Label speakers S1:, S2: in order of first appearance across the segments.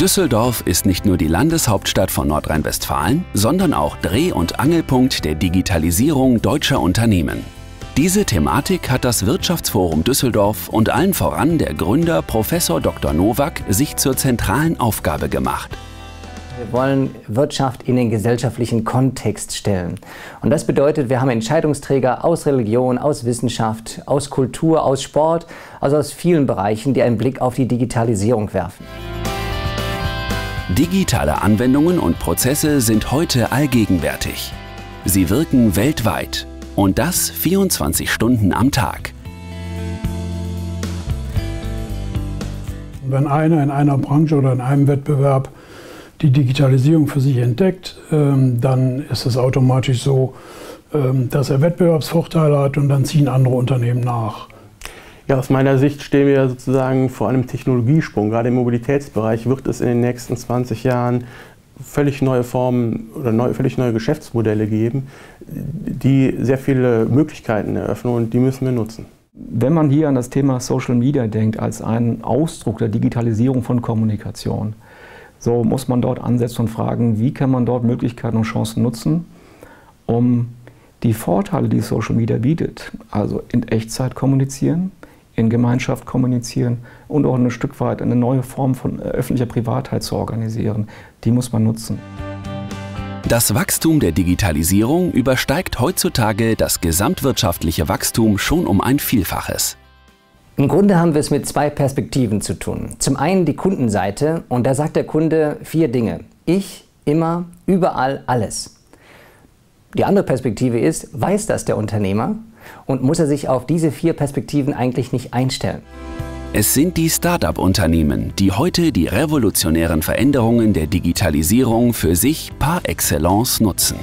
S1: Düsseldorf ist nicht nur die Landeshauptstadt von Nordrhein-Westfalen, sondern auch Dreh- und Angelpunkt der Digitalisierung deutscher Unternehmen. Diese Thematik hat das Wirtschaftsforum Düsseldorf und allen voran der Gründer Prof. Dr. Nowak sich zur zentralen Aufgabe gemacht.
S2: Wir wollen Wirtschaft in den gesellschaftlichen Kontext stellen. Und das bedeutet, wir haben Entscheidungsträger aus Religion, aus Wissenschaft, aus Kultur, aus Sport, also aus vielen Bereichen, die einen Blick auf die Digitalisierung werfen.
S1: Digitale Anwendungen und Prozesse sind heute allgegenwärtig. Sie wirken weltweit und das 24 Stunden am Tag.
S3: Wenn einer in einer Branche oder in einem Wettbewerb die Digitalisierung für sich entdeckt, ähm, dann ist es automatisch so, ähm, dass er Wettbewerbsvorteile hat und dann ziehen andere Unternehmen nach.
S4: Ja, aus meiner Sicht stehen wir sozusagen vor einem Technologiesprung. Gerade im Mobilitätsbereich wird es in den nächsten 20 Jahren völlig neue Formen oder neu, völlig neue Geschäftsmodelle geben, die sehr viele Möglichkeiten eröffnen und die müssen wir nutzen.
S5: Wenn man hier an das Thema Social Media denkt als einen Ausdruck der Digitalisierung von Kommunikation, so muss man dort ansetzen und fragen, wie kann man dort Möglichkeiten und Chancen nutzen, um die Vorteile, die Social Media bietet, also in Echtzeit kommunizieren, in Gemeinschaft kommunizieren und auch ein Stück weit eine neue Form von äh, öffentlicher Privatheit zu organisieren. Die muss man nutzen.
S1: Das Wachstum der Digitalisierung übersteigt heutzutage das gesamtwirtschaftliche Wachstum schon um ein Vielfaches.
S2: Im Grunde haben wir es mit zwei Perspektiven zu tun. Zum einen die Kundenseite und da sagt der Kunde vier Dinge. Ich, immer, überall, alles. Die andere Perspektive ist, weiß das der Unternehmer? Und muss er sich auf diese vier Perspektiven eigentlich nicht einstellen?
S1: Es sind die Start-up-Unternehmen, die heute die revolutionären Veränderungen der Digitalisierung für sich par excellence nutzen.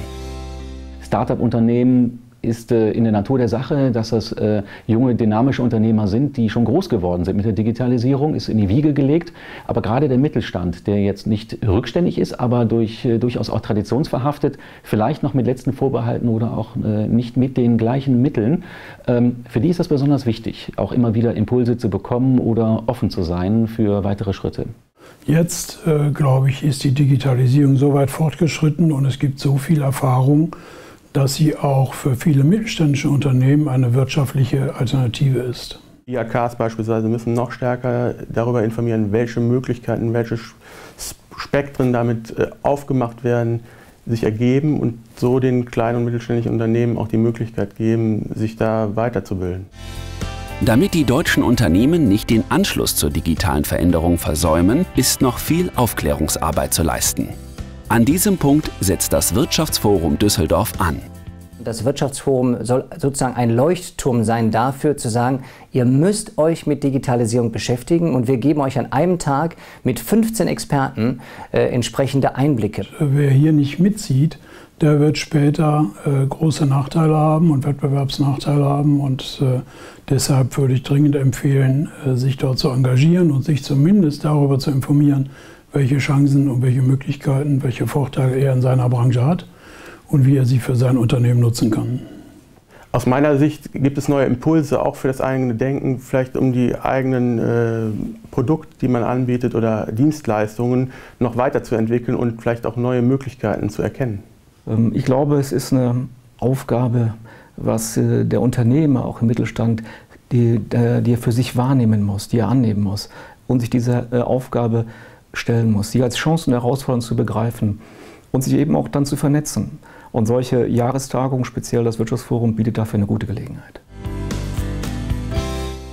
S6: Start-up-Unternehmen ist äh, in der Natur der Sache, dass das äh, junge, dynamische Unternehmer sind, die schon groß geworden sind mit der Digitalisierung, ist in die Wiege gelegt. Aber gerade der Mittelstand, der jetzt nicht rückständig ist, aber durch, äh, durchaus auch traditionsverhaftet, vielleicht noch mit letzten Vorbehalten oder auch äh, nicht mit den gleichen Mitteln, ähm, für die ist das besonders wichtig, auch immer wieder Impulse zu bekommen oder offen zu sein für weitere Schritte.
S3: Jetzt, äh, glaube ich, ist die Digitalisierung so weit fortgeschritten und es gibt so viel Erfahrung, dass sie auch für viele mittelständische Unternehmen eine wirtschaftliche Alternative ist.
S4: Die AKs beispielsweise müssen noch stärker darüber informieren, welche Möglichkeiten, welche Spektren damit äh, aufgemacht werden, sich ergeben und so den kleinen und mittelständischen Unternehmen auch die Möglichkeit geben, sich da weiterzubilden.
S1: Damit die deutschen Unternehmen nicht den Anschluss zur digitalen Veränderung versäumen, ist noch viel Aufklärungsarbeit zu leisten. An diesem Punkt setzt das Wirtschaftsforum Düsseldorf an.
S2: Das Wirtschaftsforum soll sozusagen ein Leuchtturm sein dafür, zu sagen, ihr müsst euch mit Digitalisierung beschäftigen und wir geben euch an einem Tag mit 15 Experten äh, entsprechende Einblicke.
S3: Wer hier nicht mitzieht, der wird später äh, große Nachteile haben und Wettbewerbsnachteile haben. Und äh, deshalb würde ich dringend empfehlen, äh, sich dort zu engagieren und sich zumindest darüber zu informieren, welche Chancen und welche Möglichkeiten, welche Vorteile er in seiner Branche hat und wie er sie für sein Unternehmen nutzen kann.
S4: Aus meiner Sicht gibt es neue Impulse auch für das eigene Denken, vielleicht um die eigenen äh, Produkte, die man anbietet oder Dienstleistungen noch weiterzuentwickeln und vielleicht auch neue Möglichkeiten zu erkennen.
S5: Ähm, ich glaube, es ist eine Aufgabe, was äh, der Unternehmer auch im Mittelstand, die, die er für sich wahrnehmen muss, die er annehmen muss und sich dieser äh, Aufgabe stellen muss, sie als Chancen und Herausforderungen zu begreifen und sich eben auch dann zu vernetzen. Und solche Jahrestagungen, speziell das Wirtschaftsforum, bietet dafür eine gute Gelegenheit.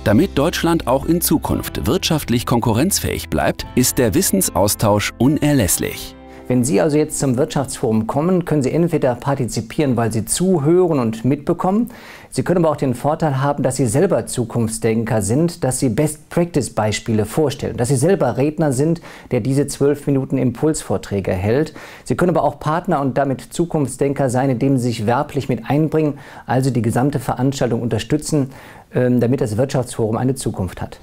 S1: Damit Deutschland auch in Zukunft wirtschaftlich konkurrenzfähig bleibt, ist der Wissensaustausch unerlässlich.
S2: Wenn Sie also jetzt zum Wirtschaftsforum kommen, können Sie entweder partizipieren, weil Sie zuhören und mitbekommen. Sie können aber auch den Vorteil haben, dass Sie selber Zukunftsdenker sind, dass Sie Best-Practice-Beispiele vorstellen, dass Sie selber Redner sind, der diese zwölf Minuten Impulsvorträge hält. Sie können aber auch Partner und damit Zukunftsdenker sein, indem Sie sich werblich mit einbringen, also die gesamte Veranstaltung unterstützen, ähm, damit das Wirtschaftsforum eine Zukunft hat.